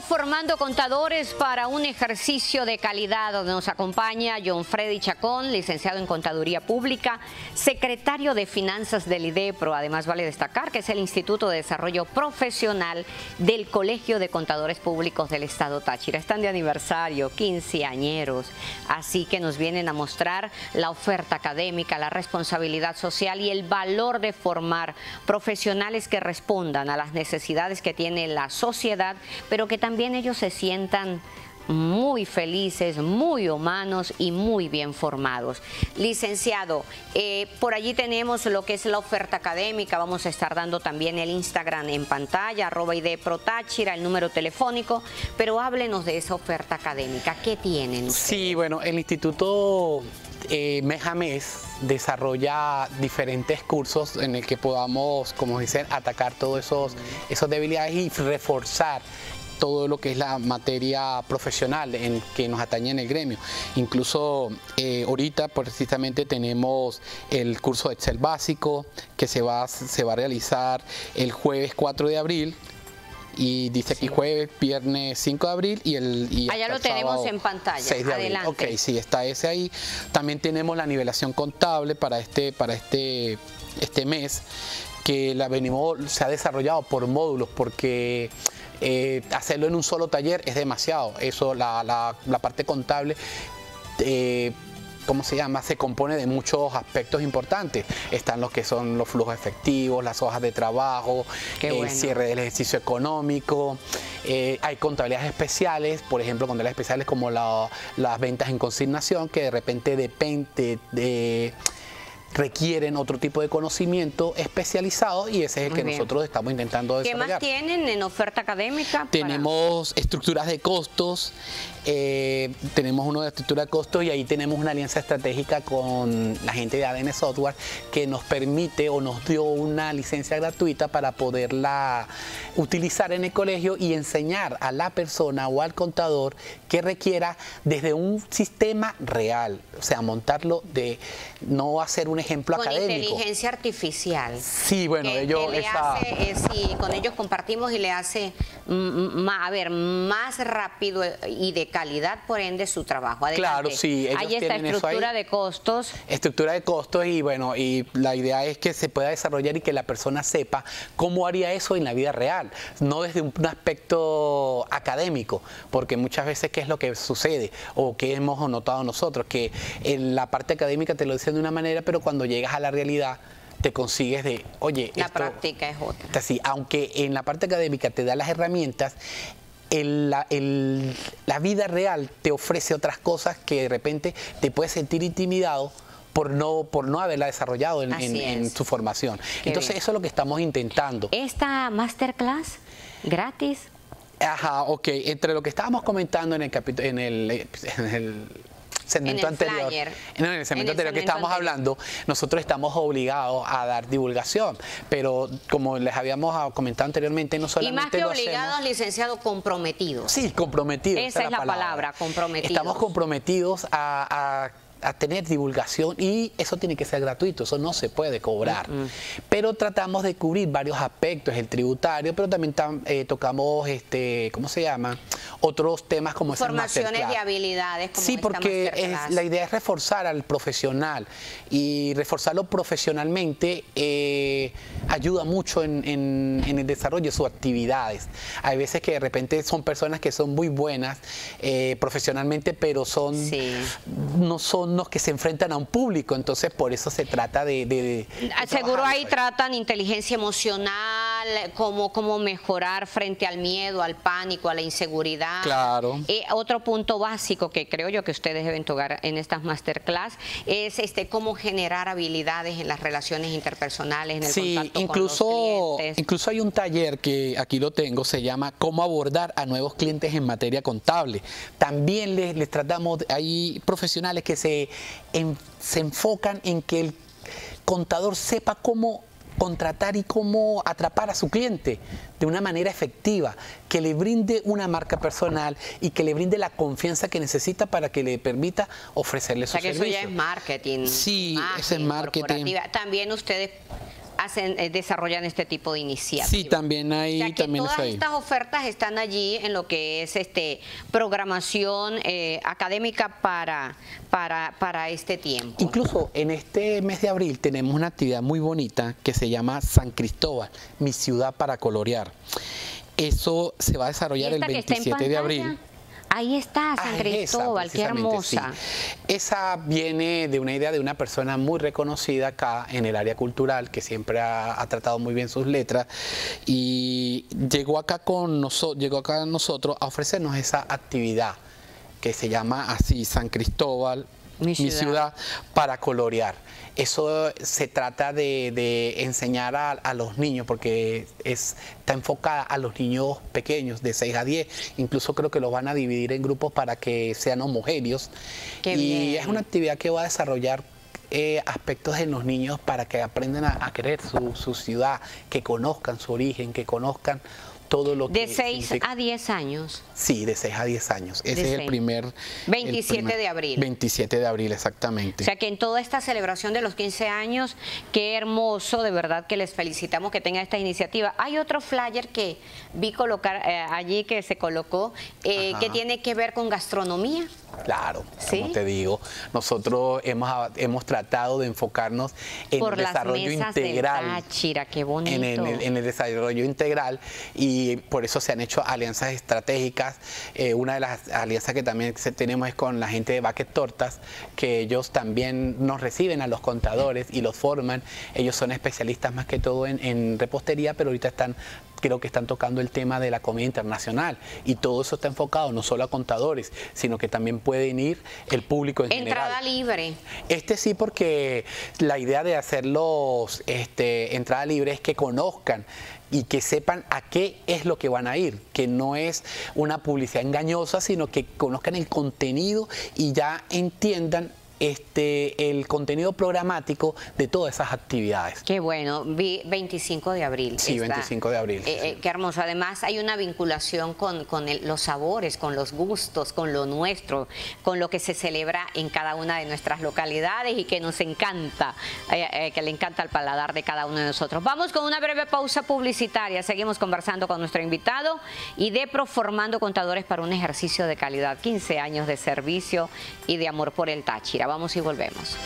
formando contadores para un ejercicio de calidad donde nos acompaña John Freddy Chacón, licenciado en Contaduría Pública, secretario de Finanzas del IDEPRO. Además vale destacar que es el Instituto de Desarrollo Profesional del Colegio de Contadores Públicos del Estado Táchira. Están de aniversario, 15 añeros, así que nos vienen a mostrar la oferta académica, la responsabilidad social y el valor de formar profesionales que respondan a las necesidades que tiene la sociedad, pero que también ellos se sientan muy felices, muy humanos y muy bien formados. Licenciado, eh, por allí tenemos lo que es la oferta académica, vamos a estar dando también el Instagram en pantalla, arroba Táchira, el número telefónico, pero háblenos de esa oferta académica, ¿qué tienen ustedes? Sí, bueno, el Instituto eh, mes a mes desarrolla diferentes cursos en el que podamos, como dicen, atacar todos esos, esos debilidades y reforzar todo lo que es la materia profesional en que nos atañe en el gremio. Incluso eh, ahorita precisamente tenemos el curso de Excel básico que se va, se va a realizar el jueves 4 de abril y dice aquí jueves, viernes 5 de abril y el y Allá lo tenemos en pantalla. 6 de Adelante. Ok, sí, está ese ahí. También tenemos la nivelación contable para este, para este, este mes que la venimos, se ha desarrollado por módulos porque eh, hacerlo en un solo taller es demasiado. Eso, la, la, parte contable. Eh, ¿cómo se llama? Se compone de muchos aspectos importantes. Están los que son los flujos efectivos, las hojas de trabajo, el cierre del ejercicio económico. Eh, hay contabilidades especiales, por ejemplo, contabilidades especiales como las ventas en consignación, que de repente depende de requieren otro tipo de conocimiento especializado y ese es el que nosotros estamos intentando desarrollar. ¿Qué más tienen en oferta académica? Tenemos estructuras de costos, eh, tenemos uno de estructura de costos y ahí tenemos una alianza estratégica con la gente de ADN Software que nos permite o nos dio una licencia gratuita para poderla utilizar en el colegio y enseñar a la persona o al contador que requiera desde un sistema real, o sea, montarlo de no hacer un ejemplo con académico. Con inteligencia artificial. Sí, bueno, ellos... Eh, sí, con ellos compartimos y le hace, a ver, más rápido y de calidad, por ende, su trabajo. Claro, sí. Ellos ahí está estructura de costos. Estructura de costos y bueno, y la idea es que se pueda desarrollar y que la persona sepa cómo haría eso en la vida real, no desde un aspecto académico, porque muchas veces qué es lo que sucede o que hemos notado nosotros, que en la parte académica te lo dicen de una manera, pero cuando llegas a la realidad te consigues de, oye, la práctica es otra. Así, aunque en la parte académica te da las herramientas, la, vida real te ofrece otras cosas que de repente te puedes sentir intimidado por no, por no haberla desarrollado en, tu formación. Entonces eso es lo que estamos intentando. ¿Esta masterclass gratis? Ajá, ok. Entre lo que estábamos comentando en el, en el, en el segmento anterior, en el segmento anterior que estábamos hablando, nosotros estamos obligados a dar divulgación, pero como les habíamos comentado anteriormente, no solamente Y más que obligados, licenciados, comprometidos. Sí, comprometidos. Esa, es la palabra. comprometidos. Estamos comprometidos a a tener divulgación y eso tiene que ser gratuito, eso no se puede cobrar. Pero tratamos de cubrir varios aspectos, el tributario, pero también eh, tocamos, este, ¿cómo se llama? Otros temas como Formaciones de habilidades. Como sí, porque la idea es reforzar al profesional y reforzarlo profesionalmente eh, ayuda mucho en, el desarrollo de sus actividades. Hay veces que de repente son personas que son muy buenas eh, profesionalmente, pero son no son los que se enfrentan a un público, entonces por eso se trata de... Seguro ahí tratan inteligencia emocional, cómo, cómo mejorar frente al miedo, al pánico, a la inseguridad. Claro. Eh, otro punto básico que creo yo que ustedes deben tocar en estas masterclass es este cómo generar habilidades en las relaciones interpersonales, en el sí, incluso, incluso hay un taller que aquí lo tengo, se llama Cómo abordar a nuevos clientes en materia contable. También les, les tratamos, hay profesionales que se se, enfocan en que el contador sepa cómo contratar y cómo atrapar a su cliente de una manera efectiva, que le brinde una marca personal y que le brinde la confianza que necesita para que le permita ofrecerle su o sea que Eso ya es marketing. Sí, ese es marketing. También ustedes hacen, eh, desarrollan este tipo de iniciativas. Sí, también hay, o sea, que también todas estas ofertas están allí en lo que es este programación eh, académica para, para, para este tiempo. Incluso en este mes de abril tenemos una actividad muy bonita que se llama San Cristóbal, mi ciudad para colorear. Eso se va a desarrollar ¿Y el esta que está en 27 de abril. Ahí está, San Ah, esa, Cristóbal, qué hermosa. sí. Esa viene de una idea de una persona muy reconocida acá en el área cultural, que siempre ha, ha tratado muy bien sus letras, y llegó acá con nosotros, llegó acá a nosotros a ofrecernos esa actividad que se llama así San Cristóbal, Mi mi ciudad. ciudad, para colorear. Eso se trata de, de enseñar a, a los niños, porque es, está enfocada a los niños pequeños, de 6 a 10. Incluso creo que los van a dividir en grupos para que sean homogéneos. Qué y bien. es una actividad que va a desarrollar eh, aspectos en los niños para que aprendan a, a querer su, su ciudad, que conozcan su origen, que conozcan todo lo que... De 6 significa- a 10 años. Sí, de 6 a 10 años. Ese De es seis. el primer... el 27 primer- de abril. 27 de abril, exactamente. O sea que en toda esta celebración de los 15 años, qué hermoso, de verdad que les felicitamos que tengan esta iniciativa. Hay otro flyer que vi colocar eh, allí que se colocó, eh, que tiene que ver con gastronomía. Claro, ¿Sí? como te digo, nosotros hemos, hemos tratado de enfocarnos en por el desarrollo integral. del Táchira, qué bonito. En el, en el desarrollo integral y por eso se han hecho alianzas estratégicas. Eh, una de las alianzas que también tenemos es con la gente de Bucket Tortas, que ellos también nos reciben a los contadores y los forman. Ellos son especialistas más que todo en repostería, pero ahorita están creo que están tocando el tema de la comida internacional y todo eso está enfocado no solo a contadores, sino que también pueden ir el público en Entrada general. libre. Este sí, porque la idea de hacerlos este, entrada libre es que conozcan y que sepan a qué es lo que van a ir, que no es una publicidad engañosa, sino que conozcan el contenido y ya entiendan este, el contenido programático de todas esas actividades. Qué bueno, vi 25 de abril. Sí, 25 de abril, Eh, eh, qué hermoso. Además, hay una vinculación con, con el- los sabores, con los gustos, con lo nuestro, con lo que se celebra en cada una de nuestras localidades y que nos encanta, eh, que le encanta al paladar de cada uno de nosotros. Vamos con una breve pausa publicitaria. Seguimos conversando con nuestro invitado y Depro formando contadores para un ejercicio de calidad. 15 años de servicio y de amor por el Táchira. Vamos y volvemos.